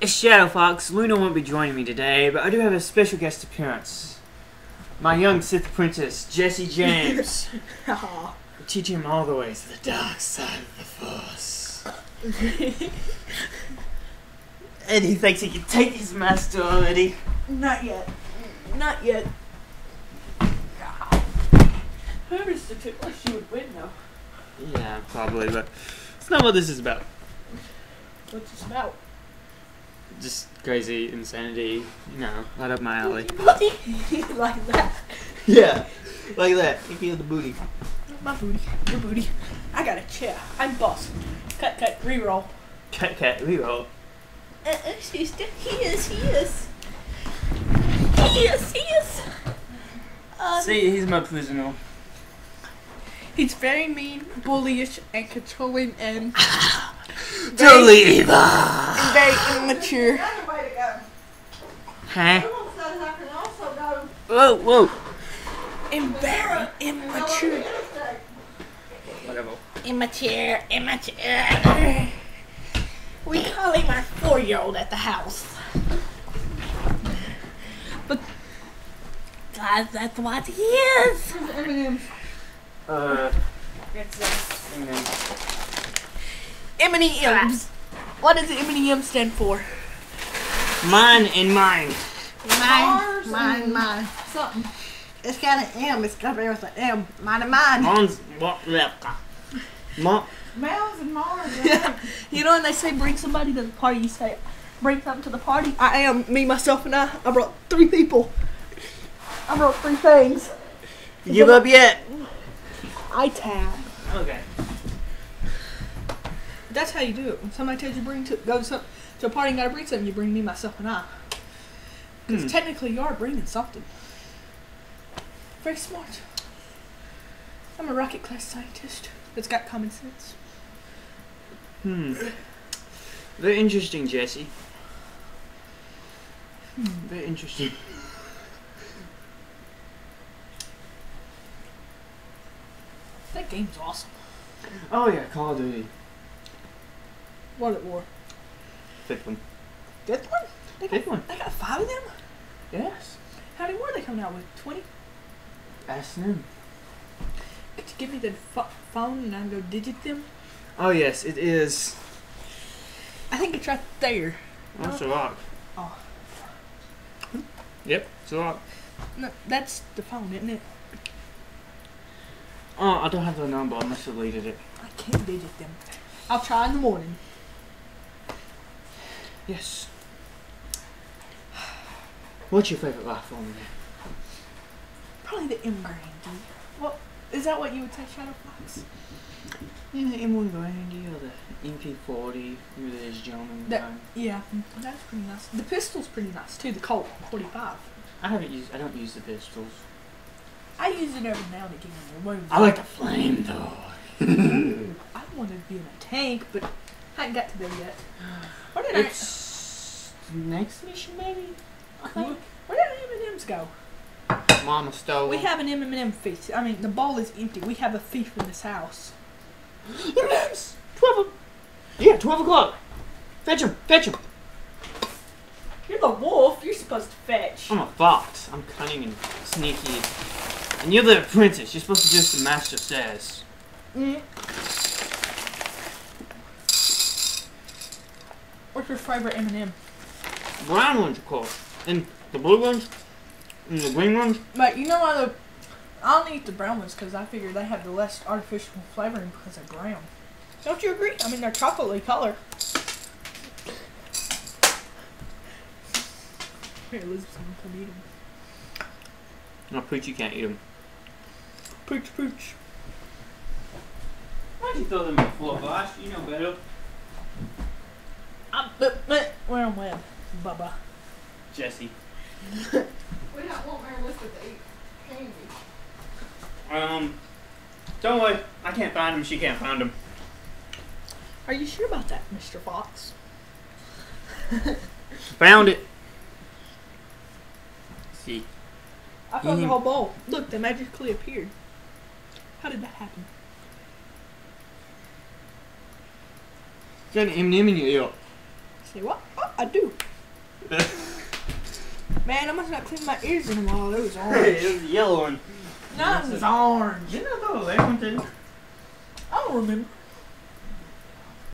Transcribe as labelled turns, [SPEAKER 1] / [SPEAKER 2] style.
[SPEAKER 1] It's Shadow Fox. Luna won't be joining me today, but I do have a special guest appearance. My young Sith Princess, Jesse James.
[SPEAKER 2] Aw.
[SPEAKER 1] Teaching him all the ways to the dark side of the Force. and he thinks he can take his master already.
[SPEAKER 2] Not yet. Not yet. Whoever's the tickler, she would win though.
[SPEAKER 1] Yeah, probably, but it's not what this is about.
[SPEAKER 2] What's this about?
[SPEAKER 1] Just crazy insanity, you know, right up my alley.
[SPEAKER 2] Buddy. like that.
[SPEAKER 1] Yeah, like that. You feel the booty.
[SPEAKER 2] My booty. Your booty. I got a chair. I'm boss. Cut, cut, reroll.
[SPEAKER 1] Cat, cat, reroll.
[SPEAKER 2] Uh, uh, sister. He is, he is. He is, he is. Um,
[SPEAKER 1] See, he's my prisoner.
[SPEAKER 2] He's very mean, bullyish, and controlling, and
[SPEAKER 1] Totally evil!
[SPEAKER 2] And very immature.
[SPEAKER 3] Another way to go.
[SPEAKER 1] Huh?
[SPEAKER 3] Someone says I can also go
[SPEAKER 1] Whoa, whoa.
[SPEAKER 2] And very immature.
[SPEAKER 1] Whatever.
[SPEAKER 2] Immature, immature. We call him our four-year-old at the house. But guys, that's what he is.
[SPEAKER 1] Uh,
[SPEAKER 2] M&M's. What does M&M stand for?
[SPEAKER 1] mine and mine.
[SPEAKER 3] Mars
[SPEAKER 4] Mine, mine,
[SPEAKER 3] and
[SPEAKER 4] mine.
[SPEAKER 3] Something.
[SPEAKER 4] It's got an M. It's got there with an M. Mine and mine.
[SPEAKER 1] Mine's what left. Ma-
[SPEAKER 3] Mars and Mars.
[SPEAKER 2] You know when they say bring somebody to the party, you say bring something to the party. I am me, myself, and I. I brought three people. I brought three things.
[SPEAKER 1] Give up yet?
[SPEAKER 2] I tab.
[SPEAKER 1] Okay.
[SPEAKER 2] That's how you do it. When somebody tells you bring to go to, some, to a party and gotta bring something, you bring me, myself, and I. Because
[SPEAKER 1] Hmm.
[SPEAKER 2] technically you are bringing something. Very smart. I'm a rocket class scientist that's got common sense.
[SPEAKER 1] Hmm. Very interesting, Jesse. Hmm, very interesting.
[SPEAKER 2] That game's awesome.
[SPEAKER 1] Oh yeah, Call of Duty.
[SPEAKER 2] What it war?
[SPEAKER 1] Fifth one.
[SPEAKER 2] Fifth one? They got,
[SPEAKER 1] Fifth one.
[SPEAKER 2] they got five of them?
[SPEAKER 1] Yes.
[SPEAKER 2] How many more are they coming out with? 20?
[SPEAKER 1] Ask them.
[SPEAKER 2] Could you give me the pho- phone and I can go digit them?
[SPEAKER 1] Oh yes, it is.
[SPEAKER 2] I think it's right there.
[SPEAKER 1] Oh, it's a rock.
[SPEAKER 2] Oh.
[SPEAKER 1] Yep, it's a rock.
[SPEAKER 2] No, that's the phone, isn't it?
[SPEAKER 1] Oh, I don't have the number. I must have deleted it.
[SPEAKER 2] I can't digit them. I'll try in the morning.
[SPEAKER 1] Yes. What's your favorite rifle on there?
[SPEAKER 2] Probably the M Grandy. What is that? What you would say, Shadow Fox?
[SPEAKER 1] Yeah, the M1 Grandy or the MP40 with his German
[SPEAKER 2] That-. Yeah, mm, that's pretty nice. The pistol's pretty nice too. The Colt 45.
[SPEAKER 1] I haven't used. I don't use the pistols.
[SPEAKER 2] I use it every now and again.
[SPEAKER 1] I like the flame though.
[SPEAKER 2] I wanted to be in a tank, but haven't got to them yet. Where did
[SPEAKER 1] It's next mission maybe. I
[SPEAKER 2] I?
[SPEAKER 1] think.
[SPEAKER 2] Where did M&M's go?
[SPEAKER 1] Mama stole.
[SPEAKER 2] We have an M&M feast. I mean, the bowl is empty. We have a thief in this house.
[SPEAKER 1] M&Ms. Twelve. o- Yeah, twelve o'clock. Fetch him. Fetch him.
[SPEAKER 2] You're the wolf. You're supposed to fetch.
[SPEAKER 1] I'm a fox. I'm cunning and sneaky. And you're the princess. You're supposed to do as the master says.
[SPEAKER 2] Mm. What's your favorite M&M?
[SPEAKER 1] Brown ones, of course. And the blue ones. And the green ones.
[SPEAKER 2] But you know why the I only eat the brown ones because I figure they have the less artificial flavoring because they're brown. Don't you agree? I mean, they're chocolatey color. Here, Elizabeth's gonna come eat them.
[SPEAKER 1] No, Pooch, you can't eat them.
[SPEAKER 2] Pooch, pooch.
[SPEAKER 1] Why'd you throw them in the floor, boss? You know better.
[SPEAKER 2] But, but, we're on web, Bubba.
[SPEAKER 1] Jesse.
[SPEAKER 3] We don't want Mary Elizabeth to eat candy.
[SPEAKER 1] Um, don't worry. I can't find him. She can't find him.
[SPEAKER 2] Are you sure about that, Mr. Fox?
[SPEAKER 1] Found it. See.
[SPEAKER 2] I found
[SPEAKER 1] Mhm.
[SPEAKER 2] the whole bowl. Look, they magically appeared. How did that happen?
[SPEAKER 1] Got an M&M in your ear.
[SPEAKER 2] Say what? Uh I do. Man, I must not clean my ears in a while. It was
[SPEAKER 1] it was the yellow one.
[SPEAKER 2] no, it was orange.
[SPEAKER 1] Didn't I throw a leg one?
[SPEAKER 2] I don't remember.